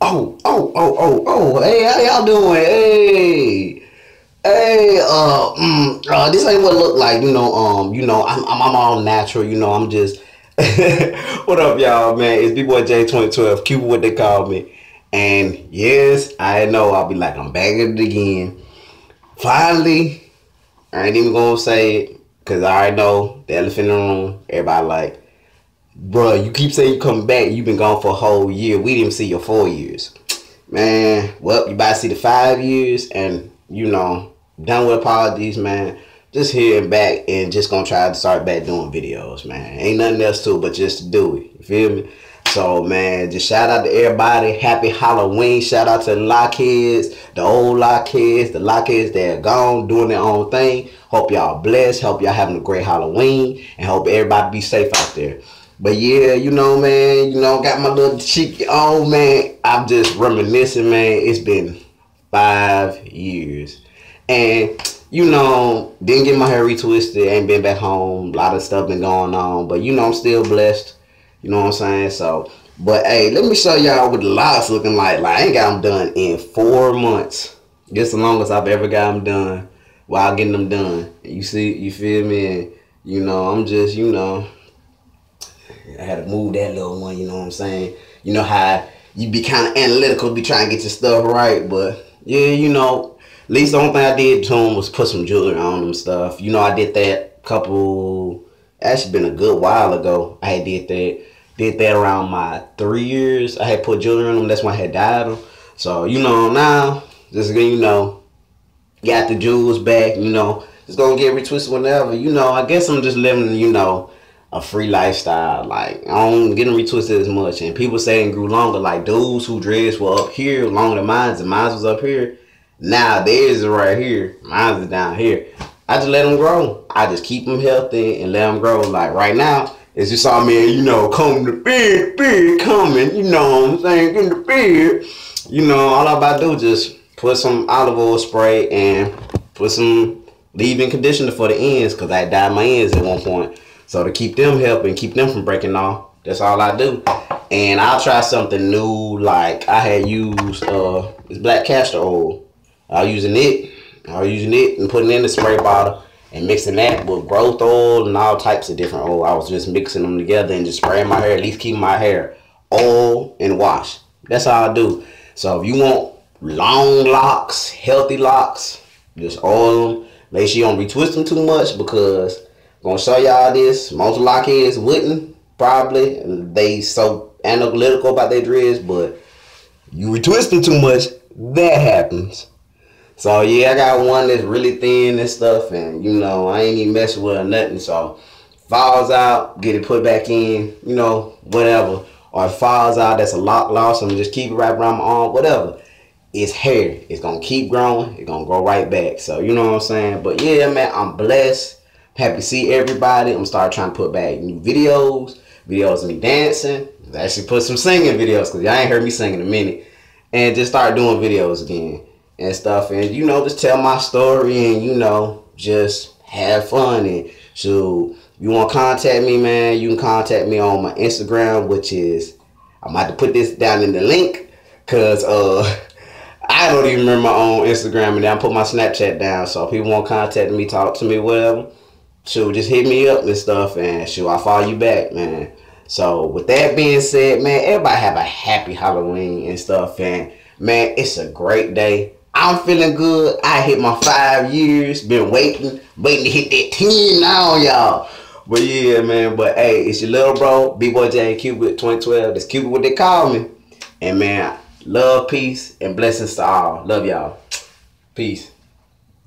Oh, oh, oh, oh, oh. Hey, how y'all doing? Hey. Hey, uh, mm, uh, this ain't what it look like, you know. Um, you know, I'm, I'm, I'm all natural, you know. I'm just, what up, y'all, man? It's B boy J 2012, Cupid, what they call me. And yes, I know I'll be like, I'm back at it again. Finally, I ain't even gonna say it because I already know the elephant in the room. Everybody like, Bruh, you keep saying you coming back. You've been gone for a whole year. We didn't see your four years. Man, well, you about to see the five years and, you know, done with apologies, man. Just here and back and just gonna try to start back doing videos, man. Ain't nothing else to it but just to do it. You feel me? So, man, just shout out to everybody. Happy Halloween. Shout out to the lockheads, the old lockheads, the lockheads that are gone doing their own thing. Hope y'all blessed. Hope y'all having a great Halloween. And hope everybody be safe out there. But yeah, you know, man, you know, got my little cheeky on, man. I'm just reminiscing, man. It's been five years. And, you know, didn't get my hair retwisted, ain't been back home. A lot of stuff been going on. But, you know, I'm still blessed. You know what I'm saying? So, but hey, let me show y'all what the locks looking like. Like, I ain't got them done in four months. Just the longest I've ever got them done while getting them done. You see, you feel me? And, you know, I'm just, you know, I had to move that little one, you know what I'm saying? You know how you be kind of analytical, be trying to get your stuff right, but yeah, you know, at least the only thing I did to him was put some jewelry on him stuff. You know, I did that couple, actually been a good while ago. I had did that, did that around my three years. I had put jewelry on him. That's when I had dyed him. So, you know, now, just, you know, got the jewels back, you know, it's gonna get retwisted whenever. You know, I guess I'm just living, you know, a free lifestyle. Like I don't get them retwisted as much. And people saying grew longer. Like dudes who dreads were up here longer than mine, and mine was up here. Now theirs is right here. Mine's is down here. I just let them grow. I just keep them healthy and let them grow. Like right now, it's just saw me, you know, coming the beard, beard coming. You know what I'm saying? Getting the beard. You know, all I about to do just put some olive oil spray and put some leave-in conditioner for the ends because I dyed my ends at one point. So to keep them helping, keep them from breaking off, that's all I do. And I'll try something new, like I had used uh this black castor oil. I was using it. I was using it and putting in the spray bottle and mixing that with growth oil and all types of different oil. I was just mixing them together and just spraying my hair, at least keeping my hair oil and wash. That's all I do. So if you want long locks, healthy locks, just oil them. Make sure you don't retwist them too much because Gonna show y'all this. Most lockheads wouldn't probably. They so analytical about their dreads, but you were twisting too much, that happens. So yeah, I got one that's really thin and stuff, and you know I ain't even messing with nothing. So falls out, get it put back in, you know, whatever. Or falls out, that's a lock loss, and just keep it right around my arm, whatever. It's hair. It's gonna keep growing. It's gonna grow right back. So you know what I'm saying. But yeah, man, I'm blessed. Happy to see everybody. I'm start trying to put back new videos, videos of me dancing. Actually put some singing videos because y'all ain't heard me sing in a minute. And just start doing videos again and stuff. And you know, just tell my story and you know, just have fun. And so you want to contact me, man, you can contact me on my Instagram, which is I'm about to put this down in the link because uh I don't even remember my own Instagram and then I put my Snapchat down. So if people want to contact me, talk to me, whatever shoot, just hit me up and stuff, and shoot, I'll follow you back, man. So with that being said, man, everybody have a happy Halloween and stuff, and man, it's a great day. I'm feeling good. I hit my five years. Been waiting, waiting to hit that 10 now, y'all. But yeah, man. But hey, it's your little bro, B-Boy J Cupid 2012. That's Cupid what they call me. And man, love, peace, and blessings to all. Love y'all. Peace.